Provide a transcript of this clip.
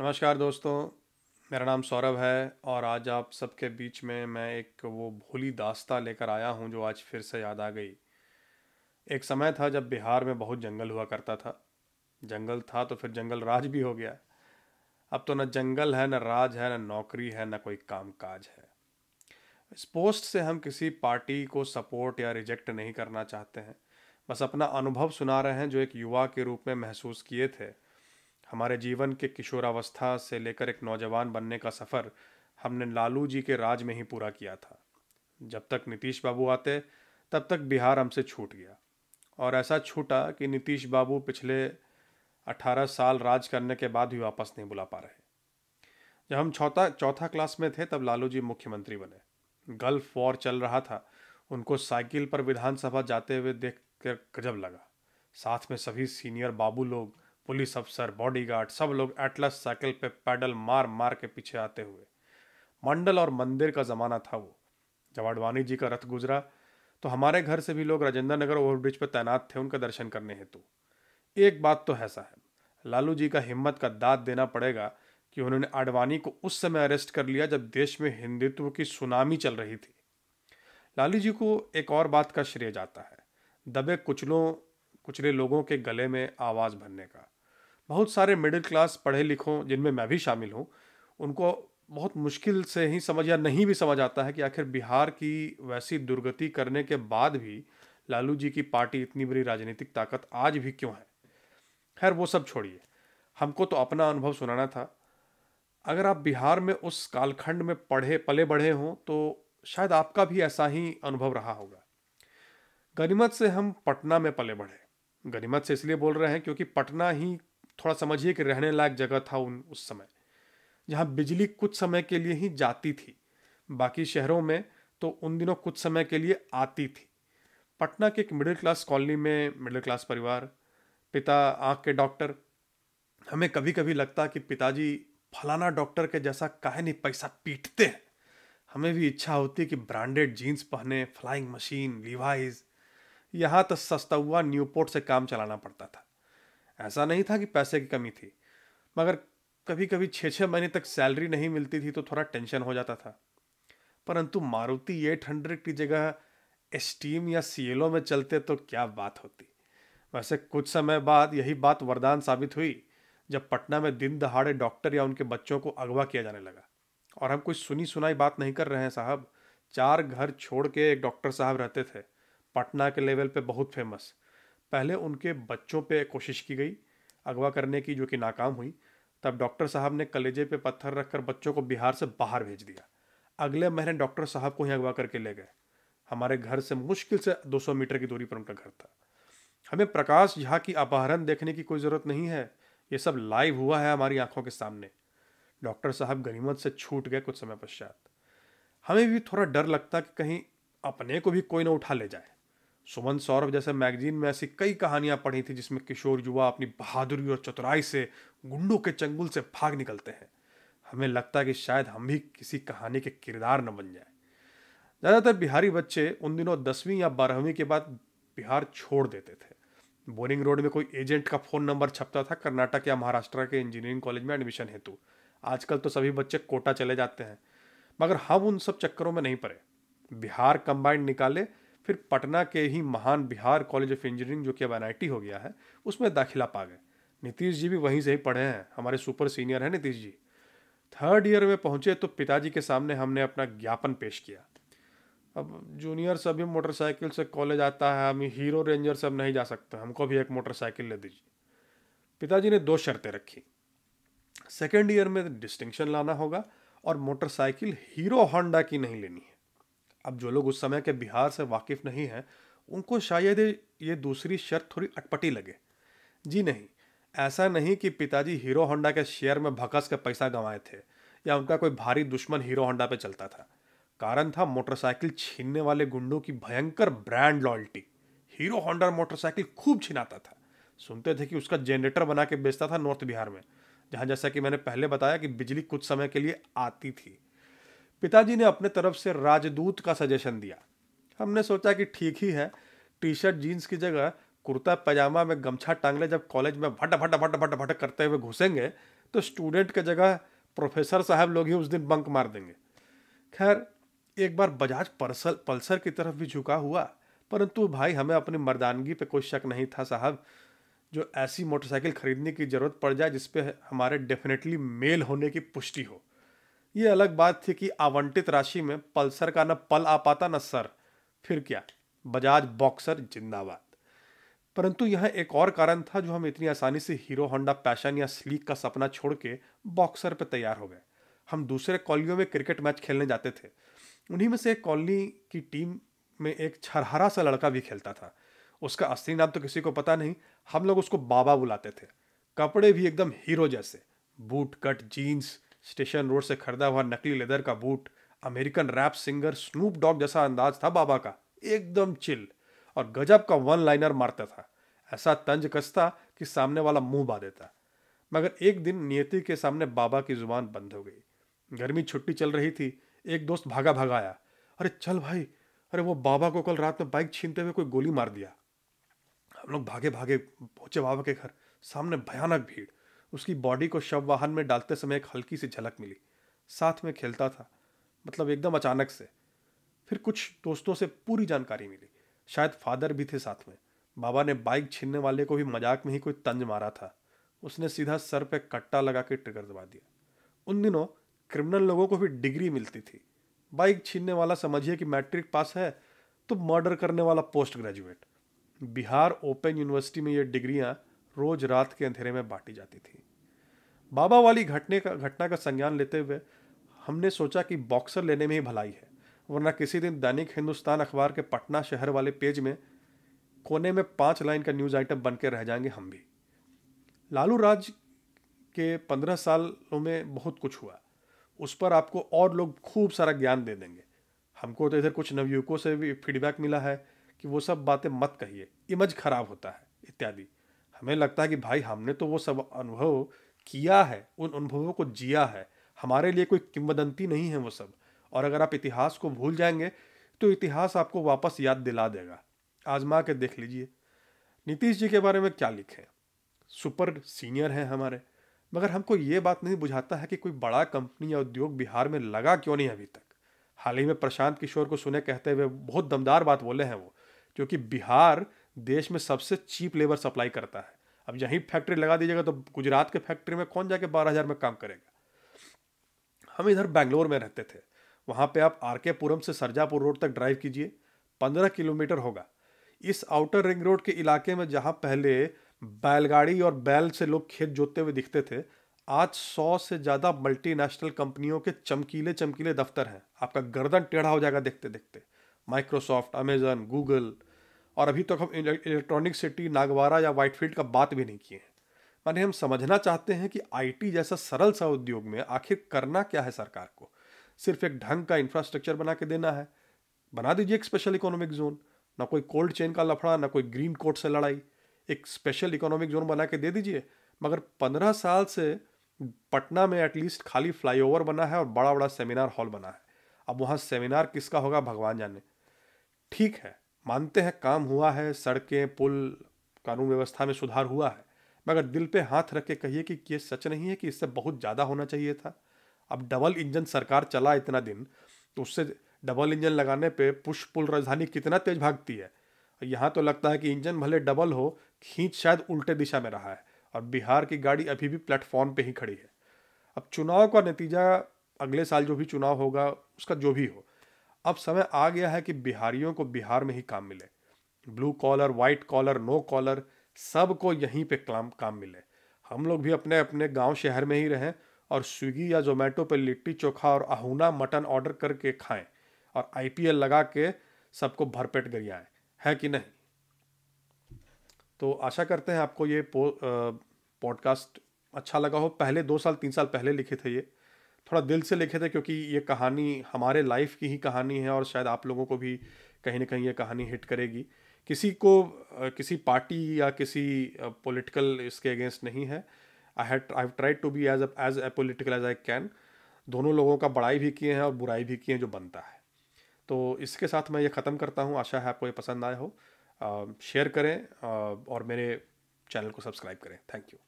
नमस्कार दोस्तों, मेरा नाम सौरभ है और आज आप सबके बीच में मैं एक वो भोली दास्ता लेकर आया हूँ जो आज फिर से याद आ गई। एक समय था जब बिहार में बहुत जंगल हुआ करता था। जंगल था तो फिर जंगल राज भी हो गया। अब तो न जंगल है, न राज है, न नौकरी है, न कोई काम काज है। इस पोस्ट से हम किसी पार्टी को सपोर्ट या रिजेक्ट नहीं करना चाहते हैं। बस अपना अनुभव सुना रहे हैं जो एक युवा के रूप में महसूस किए थे। हमारे जीवन के किशोरावस्था से लेकर एक नौजवान बनने का सफ़र हमने लालू जी के राज में ही पूरा किया था। जब तक नीतीश बाबू आते, तब तक बिहार हमसे छूट गया। और ऐसा छूटा कि नीतीश बाबू पिछले 18 साल राज करने के बाद भी वापस नहीं बुला पा रहे। जब हम चौथा चौथा क्लास में थे, तब लालू जी मुख्यमंत्री बने। गल्फ वॉर चल रहा था। उनको साइकिल पर विधानसभा जाते हुए देख कर गजब लगा। साथ में सभी सीनियर बाबू लोग पुलिस अफसर बॉडीगार्ड सब लोग एटलस साइकिल पे पैडल मार मार के पीछे आते हुए। मंडल और मंदिर का ज़माना था वो। जब अडवाणी जी का रथ गुजरा तो हमारे घर से भी लोग राजेंद्र नगर ओवरब्रिज पर तैनात थे, उनका दर्शन करने हेतु। एक बात तो ऐसा है लालू जी का हिम्मत का दाद देना पड़ेगा कि उन्होंने आडवाणी को उस समय अरेस्ट कर लिया जब देश में हिंदुत्व की सुनामी चल रही थी। लालू जी को एक और बात का श्रेय जाता है। दबे कुचलों कुचले लोगों के गले में आवाज़ भरने का। बहुत सारे मिडिल क्लास पढ़े लिखों जिनमें मैं भी शामिल हूँ, उनको बहुत मुश्किल से ही समझ या नहीं भी समझ आता है कि आखिर बिहार की वैसी दुर्गति करने के बाद भी लालू जी की पार्टी इतनी बड़ी राजनीतिक ताकत आज भी क्यों है? खैर, वो सब छोड़िए। हमको तो अपना अनुभव सुनाना था। अगर आप बिहार में उस कालखंड में पढ़े, पले बढ़े हों तो शायद आपका भी ऐसा ही अनुभव रहा होगा। गनीमत से हम पटना में पले बढ़े। गनीमत से इसलिए बोल रहे हैं क्योंकि पटना ही थोड़ा समझिए कि रहने लायक जगह था उन, उस समय, जहाँ बिजली कुछ समय के लिए ही जाती थी। बाकी शहरों में तो उन दिनों कुछ समय के लिए आती थी। पटना के एक मिडिल क्लास कॉलोनी में मिडिल क्लास परिवार, पिता आँख के डॉक्टर। हमें कभी कभी लगता कि पिताजी फलाना डॉक्टर के जैसा काहे नहीं पैसा पीटते हैं। हमें भी इच्छा होती कि ब्रांडेड जीन्स पहने, फ्लाइंग मशीन लिवाइज यहाँ तो सस्ता हुआ न्यूपोर्ट से काम चलाना पड़ता था। ऐसा नहीं था कि पैसे की कमी थी, मगर कभी कभी छः छः महीने तक सैलरी नहीं मिलती थी तो थोड़ा टेंशन हो जाता था। परंतु मारुति एट हंड्रेड की जगह एस्टीम या सीएलओ में चलते तो क्या बात होती। वैसे कुछ समय बाद यही बात वरदान साबित हुई, जब पटना में दिन दहाड़े डॉक्टर या उनके बच्चों को अगवा किया जाने लगा। और हम कोई सुनी सुनाई बात नहीं कर रहे हैं साहब। चार घर छोड़ के एक डॉक्टर साहब रहते थे। पटना के लेवल पे बहुत फ़ेमस पहले उनके बच्चों पे कोशिश की गई अगवा करने की, जो कि नाकाम हुई। तब डॉक्टर साहब ने कलेजे पे पत्थर रखकर बच्चों को बिहार से बाहर भेज दिया। अगले महीने डॉक्टर साहब को ही अगवा करके ले गए। हमारे घर से मुश्किल से 200 मीटर की दूरी पर उनका घर था। हमें प्रकाश झा की अपहरण देखने की कोई ज़रूरत नहीं है। ये सब लाइव हुआ है हमारी आँखों के सामने। डॉक्टर साहब गनीमत से छूट गए कुछ समय पश्चात। हमें भी थोड़ा डर लगता कि कहीं अपने को भी कोई ना उठा ले जाए। सुमन सौरभ जैसे मैगजीन में ऐसी कई कहानियाँ पढ़ी थी जिसमें किशोर युवा अपनी बहादुरी और चतुराई से गुंडों के चंगुल से भाग निकलते हैं। हमें लगता है कि शायद हम भी किसी कहानी के किरदार न बन जाए। ज़्यादातर बिहारी बच्चे उन दिनों दसवीं या बारहवीं के बाद बिहार छोड़ देते थे। बोरिंग रोड में कोई एजेंट का फ़ोन नंबर छपता था कर्नाटक या महाराष्ट्र के इंजीनियरिंग कॉलेज में एडमिशन हेतु। आजकल तो सभी बच्चे कोटा चले जाते हैं, मगर हम उन सब चक्करों में नहीं पड़े। बिहार कंबाइंड निकाले फिर पटना के ही महान बिहार कॉलेज ऑफ़ इंजीनियरिंग जो कि अब एनआईटी हो गया है, उसमें दाखिला पा गए। नीतीश जी भी वहीं से ही पढ़े हैं, हमारे सुपर सीनियर हैं नीतीश जी। थर्ड ईयर में पहुँचे तो पिताजी के सामने हमने अपना ज्ञापन पेश किया। अब जूनियर सब सभी मोटरसाइकिल से कॉलेज आता है, हम हीरो रेंजर सब नहीं जा सकते, हमको भी एक मोटरसाइकिल ले दीजिए। पिताजी ने दो शर्तें रखी। सेकेंड ईयर में डिस्टिंक्शन लाना होगा और मोटरसाइकिल हीरो होंडा की नहीं लेनी है। अब जो लोग उस समय के बिहार से वाकिफ नहीं हैं, उनको शायद ये दूसरी शर्त थोड़ी अटपटी लगे। जी नहीं, ऐसा नहीं कि पिताजी हीरो होंडा के शेयर में भकस के पैसा गंवाए थे या उनका कोई भारी दुश्मन हीरो होंडा पे चलता था। कारण था मोटरसाइकिल छीनने वाले गुंडों की भयंकर brand loyalty. Hero Honda motorcycle खूब छिनाता था। सुनते थे कि उसका जनरेटर बना के बेचता था नॉर्थ बिहार में, जहाँ जैसा कि मैंने पहले बताया कि बिजली कुछ समय के लिए आती थी। पिताजी ने अपने तरफ़ से राजदूत का सजेशन दिया। हमने सोचा कि ठीक ही है टी शर्ट जीन्स की जगह कुर्ता, पैजामा में गमछा टांगले जब कॉलेज में भट भट भट भट भट करते हुए घुसेंगे तो स्टूडेंट के जगह प्रोफेसर साहब लोग ही उस दिन बंक मार देंगे। खैर, एक बार बजाज पल्सर पल्सर की तरफ़ भी झुका हुआ, परंतु भाई हमें अपनी मर्दानगी पे कोई शक नहीं था साहब, जो ऐसी मोटरसाइकिल खरीदने की ज़रूरत पड़ जाए जिसपे हमारे डेफिनेटली मेल होने की पुष्टि हो। ये अलग बात थी कि आवंटित राशि में पल्सर का न पल आ पाता न सर। फिर क्या? बजाज बॉक्सर, जिंदाबाद। परंतु यह एक और कारण था जो हम इतनी आसानी से हीरो, होंडा, पैशन या स्लीक का सपना छोड़ के बॉक्सर पर तैयार हो गए। हम दूसरे कॉलोनियों में क्रिकेट मैच खेलने जाते थे। उन्हीं में से एक कॉलोनी की टीम में एक छरहरा सा लड़का भी खेलता था। उसका असली नाम तो किसी को पता नहीं, हम लोग उसको बाबा बुलाते थे। कपड़े भी एकदम हीरो जैसे। Boot cut, jeans station road से खरीदा हुआ नकली लेदर का boot, American rap singer Snoop Dogg जैसा अंदाज था बाबा का। एकदम चिल और गजब का वन लाइनर मारता था। ऐसा तंज कसता कि सामने वाला मुँह बा देता। मगर एक दिन नियति के सामने बाबा की ज़ुबान बंद हो गई। गर्मी छुट्टी चल रही थी, एक दोस्त भागा भागा आया। अरे चल भाई, अरे वो बाबा को कल रात में बाइक छीनते हुए कोई गोली मार दिया। हम लोग भागे भागे पहुँचे बाबा के घर, सामने भयानक भीड़। उसकी बॉडी को शव वाहन में डालते समय एक हल्की सी झलक मिली। साथ में खेलता था मतलब एकदम अचानक से। फिर कुछ दोस्तों से पूरी जानकारी मिली। शायद फादर भी थे साथ में। बाबा ने बाइक छीनने वाले को भी मज़ाक में ही कोई तंज मारा था। उसने सीधा सर पे कट्टा लगा के ट्रिगर दबा दिया। उन दिनों क्रिमिनल लोगों को भी डिग्री मिलती थी। बाइक छीनने वाला समझिए कि मैट्रिक पास है तो मर्डर करने वाला post graduate. Bihar open university में ये डिग्रियाँ रोज रात के अंधेरे में बांटी जाती थी। बाबा वाली घटने का, घटना का संज्ञान लेते हुए हमने सोचा कि बॉक्सर लेने में ही भलाई है, वरना किसी दिन दैनिक हिंदुस्तान अखबार के पटना शहर वाले पेज में कोने में पाँच लाइन का न्यूज़ आइटम बन के रह जाएँगे हम भी। लालू राज के पंद्रह सालों में बहुत कुछ हुआ, उस पर आपको और लोग खूब सारा ज्ञान दे देंगे। हमको तो इधर कुछ नवयुवकों से भी फीडबैक मिला है कि वो सब बातें मत कहिए इमेज खराब होता है, इत्यादि। हमें लगता है कि भाई, हमने तो वो सब अनुभव किया है, उन अनुभवों को जिया है। हमारे लिए कोई किंवदंती नहीं है वो सब। और अगर आप इतिहास को भूल जाएँगे तो इतिहास आपको वापस याद दिला देगा। आजमा के देख लीजिए। नीतीश जी के बारे में क्या लिखे सुपर सीनियर हैं हमारे। मगर हमको ये बात नहीं बुझाता है कि कोई बड़ा कंपनी या उद्योग बिहार में लगा क्यों नहीं अभी तक? हाल ही में प्रशांत किशोर को सुने कहते हुए बहुत दमदार बात बोले हैं वो, क्योंकि बिहार देश में सबसे चीप लेबर सप्लाई करता है। अब यहीं फैक्ट्री लगा दीजिएगा तो गुजरात के फैक्ट्री में कौन जाके बारह हज़ार में काम करेगा? हम इधर बैंगलोर में रहते थे। वहाँ पे आप आर के पुरम से सरजापुर रोड तक ड्राइव कीजिए। पंद्रह किलोमीटर होगा। इस आउटर रिंग रोड के इलाके में जहाँ पहले बैलगाड़ी और बैल से लोग खेत जोतते हुए दिखते थे, आज सौ से ज़्यादा मल्टीनेशनल कंपनियों के चमकीले चमकीले दफ्तर हैं। आपका गर्दन टेढ़ा हो जाएगा देखते देखते माइक्रोसॉफ्ट अमेजन गूगल और अभी तक हम इलेक्ट्रॉनिक सिटी, नागवारा या वाइटफील्ड का बात भी नहीं किए हैं। माने हम समझना चाहते हैं कि आईटी जैसा सरल सा उद्योग में आखिर करना क्या है सरकार को? सिर्फ़ एक ढंग का इंफ्रास्ट्रक्चर बना के देना है? बना दीजिए एक स्पेशल इकोनॉमिक जोन ना कोई कोल्ड चेन का लफड़ा, ना कोई ग्रीन कोट से लड़ाई। एक स्पेशल इकोनॉमिक जोन बना के दे दीजिए। मगर पंद्रह साल से पटना में एटलीस्ट खाली फ्लाईओवर बना है और बड़ा बड़ा सेमिनार हॉल बना है। अब वहाँ सेमिनार किसका होगा? भगवान जाने। ठीक है मानते हैं काम हुआ है, सड़कें, पुल, कानून व्यवस्था में सुधार हुआ है, मगर दिल पे हाथ रख के कहिए कि ये सच नहीं है कि इससे बहुत ज़्यादा होना चाहिए था। अब डबल इंजन सरकार चला इतना दिन तो उससे डबल इंजन लगाने पे पुश पुल राजधानी कितना तेज भागती है। यहाँ तो लगता है कि इंजन भले डबल हो, खींच शायद उल्टे दिशा में रहा है, और बिहार की गाड़ी अभी भी प्लेटफॉर्म पे ही खड़ी है। अब चुनाव का नतीजा अगले साल जो भी चुनाव होगा, उसका जो भी हो अब समय आ गया है कि बिहारियों को बिहार में ही काम मिले। Blue collar, white collar, no collar, सबको यहीं पे काम काम मिले। हम लोग भी अपने अपने गाँव शहर में ही रहें और स्विगी या जोमेटो पर लिट्टी चोखा और अहुना मटन ऑर्डर करके खाएँ और आईपीएल लगा के सबको भरपेट गरियाएँ। है कि नहीं? तो आशा करते हैं आपको ये पॉडकास्ट अच्छा लगा हो। पहले, दो साल, तीन साल पहले लिखे थे ये। थोड़ा दिल से लिखे थे क्योंकि ये कहानी हमारे लाइफ की ही कहानी है और शायद आप लोगों को भी कहीं ना कहीं ये कहानी हिट करेगी। किसी को किसी पार्टी या किसी पॉलिटिकल इसके अगेंस्ट नहीं है। I had I try to be as as a political as I can दोनों लोगों का बड़ाई भी किए हैं और बुराई भी किए हैं जो बनता है। तो इसके साथ मैं ये ख़त्म करता हूँ। आशा है आपको ये पसंद आया हो। शेयर करें और मेरे चैनल को सब्सक्राइब करें। Thank you